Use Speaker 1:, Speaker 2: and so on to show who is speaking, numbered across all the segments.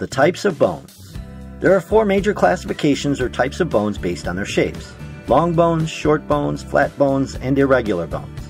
Speaker 1: The types of bones. There are four major classifications or types of bones based on their shapes long bones, short bones, flat bones, and irregular bones.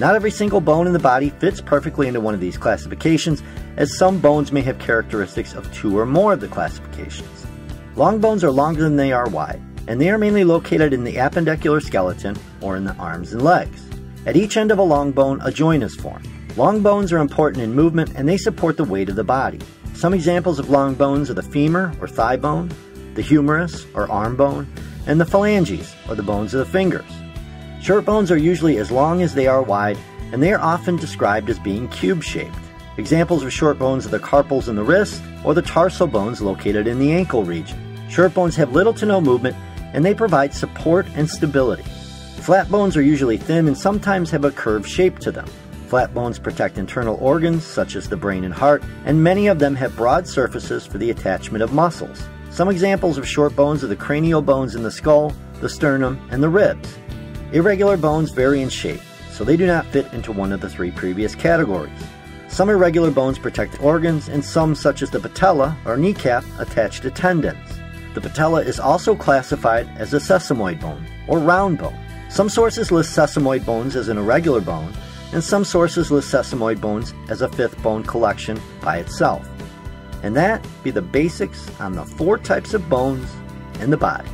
Speaker 1: Not every single bone in the body fits perfectly into one of these classifications, as some bones may have characteristics of two or more of the classifications. Long bones are longer than they are wide, and they are mainly located in the appendicular skeleton or in the arms and legs. At each end of a long bone, a joint is formed. Long bones are important in movement and they support the weight of the body. Some examples of long bones are the femur or thigh bone, the humerus or arm bone, and the phalanges or the bones of the fingers. Short bones are usually as long as they are wide, and they are often described as being cube shaped. Examples of short bones are the carpals in the wrist or the tarsal bones located in the ankle region. Short bones have little to no movement and they provide support and stability. Flat bones are usually thin and sometimes have a curved shape to them. Flat bones protect internal organs such as the brain and heart, and many of them have broad surfaces for the attachment of muscles. Some examples of short bones are the cranial bones in the skull, the sternum, and the ribs. Irregular bones vary in shape, so they do not fit into one of the three previous categories. Some irregular bones protect organs, and some, such as the patella or kneecap, attach to tendons. The patella is also classified as a sesamoid bone or round bone. Some sources list sesamoid bones as an irregular bone, and some sources list sesamoid bones as a fifth bone collection by itself. And that be the basics on the four types of bones in the body.